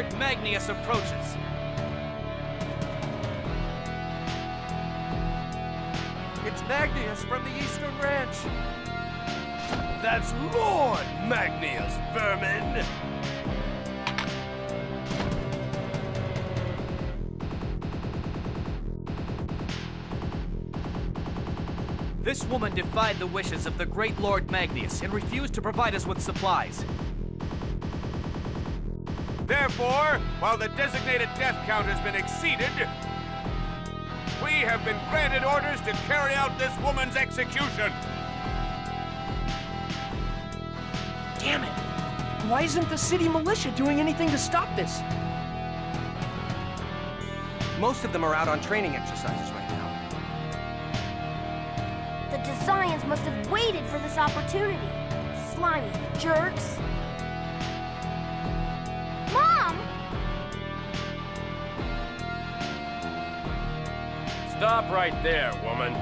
Lord Magnius approaches. It's Magnius from the Eastern Ranch. That's Lord Magnius, vermin! This woman defied the wishes of the great Lord Magnius and refused to provide us with supplies. Therefore, while the designated death count has been exceeded, we have been granted orders to carry out this woman's execution. Damn it! Why isn't the city militia doing anything to stop this? Most of them are out on training exercises right now. The Desians must have waited for this opportunity. Slimy jerks. Stop right there, woman.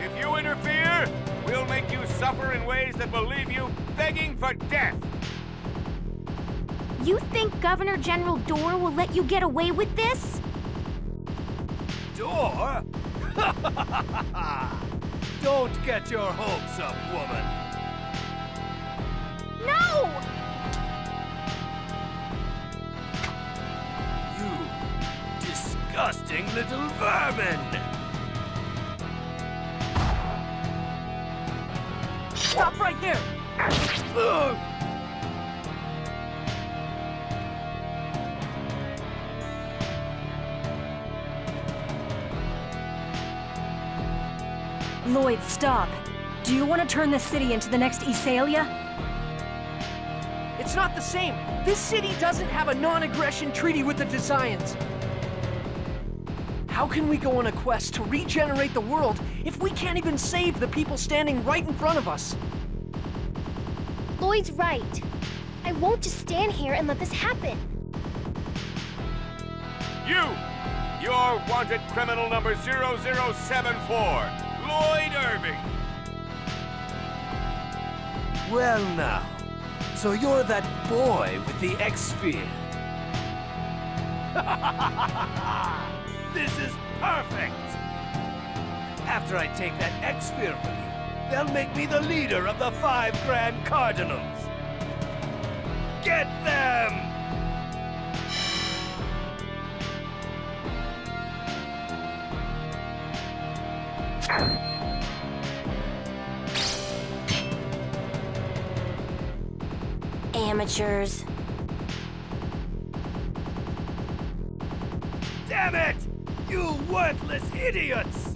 If you interfere, we'll make you suffer in ways that will leave you begging for death. You think Governor General Dorr will let you get away with this? Dorr? Don't get your hopes up, woman. No! Disgusting little vermin! Stop right there! Ugh. Lloyd, stop. Do you want to turn this city into the next Iselia? It's not the same. This city doesn't have a non-aggression treaty with the Desians. How can we go on a quest to regenerate the world if we can't even save the people standing right in front of us? Lloyd's right. I won't just stand here and let this happen. You! You're wanted criminal number 0074, Lloyd Irving. Well now, so you're that boy with the Exsphere. this is perfect! After I take that Exsphere from you, they'll make me the leader of the five Grand Cardinals. Get them! Amateurs. Damn it! You worthless idiots!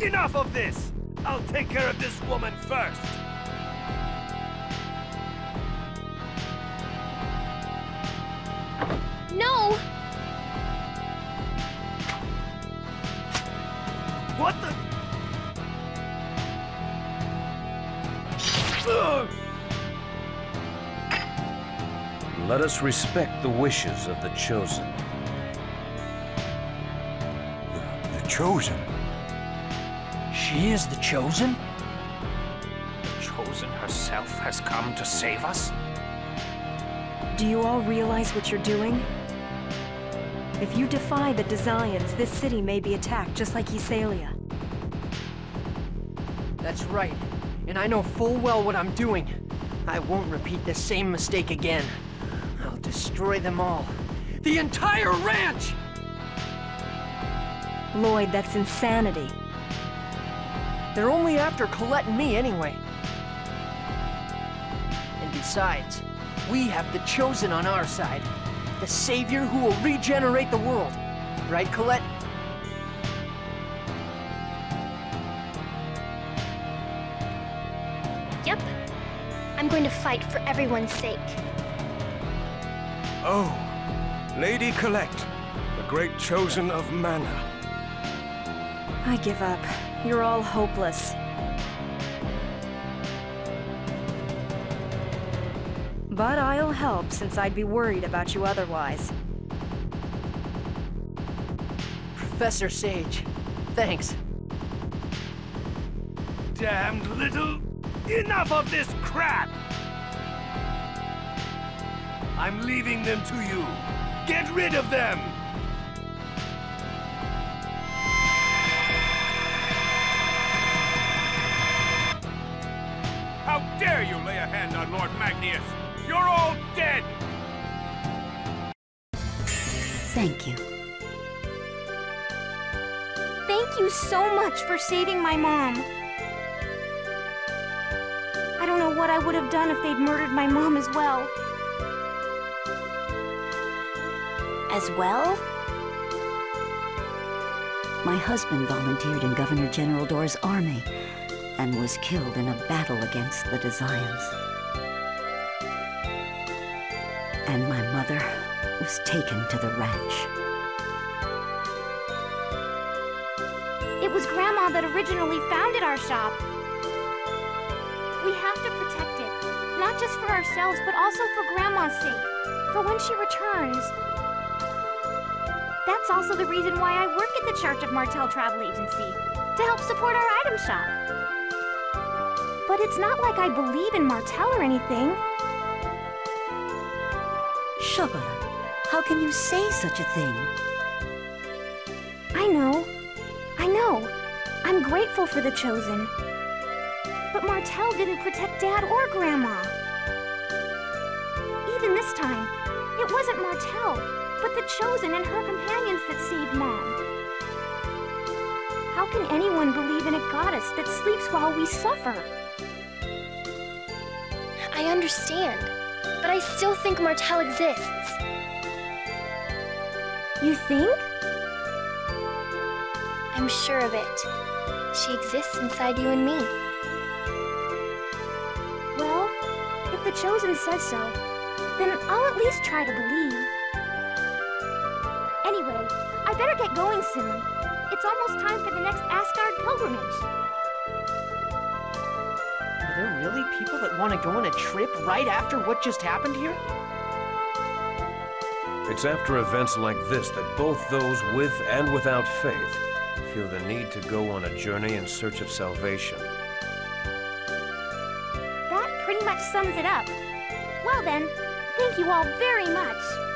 Enough of this! I'll take care of this woman first! No! What the? Let us respect the wishes of the Chosen. Chosen? She is the Chosen? The Chosen herself has come to save us? Do you all realize what you're doing? If you defy the Desians, this city may be attacked just like Iselia. That's right. And I know full well what I'm doing. I won't repeat the same mistake again. I'll destroy them all. The entire ranch! Lloyd, that's insanity. They're only after Colette and me anyway. And besides, we have the Chosen on our side. The Savior who will regenerate the world. Right, Colette? Yep. I'm going to fight for everyone's sake. Oh, Lady Colette, the great chosen of Mana. I give up. You're all hopeless. But I'll help since I'd be worried about you otherwise. Professor Sage, thanks. Damned little... Enough of this crap! I'm leaving them to you. Get rid of them! You're all dead! Thank you. Thank you so much for saving my mom. I don't know what I would have done if they'd murdered my mom as well. As well? My husband volunteered in Governor General Dorr's army and was killed in a battle against the Desians. Was taken to the ranch. It was Grandma that originally founded our shop. We have to protect it, not just for ourselves, but also for Grandma's sake, for when she returns. That's also the reason why I work at the Church of Martel Travel Agency, to help support our item shop. But it's not like I believe in Martel or anything. Chocolat, how can you say such a thing? I know. I know. I'm grateful for the Chosen. But Martel didn't protect Dad or Grandma. Even this time, it wasn't Martel, but the Chosen and her companions that saved Mom. How can anyone believe in a goddess that sleeps while we suffer? I understand, but I still think Martel exists. You think? I'm sure of it. She exists inside you and me. Well, if the Chosen says so, then I'll at least try to believe. Anyway, I better get going soon. It's almost time for the next Asgard pilgrimage. Are there really people that want to go on a trip right after what just happened here? It's after events like this that both those with and without faith feel the need to go on a journey in search of salvation. That pretty much sums it up. Well then, thank you all very much.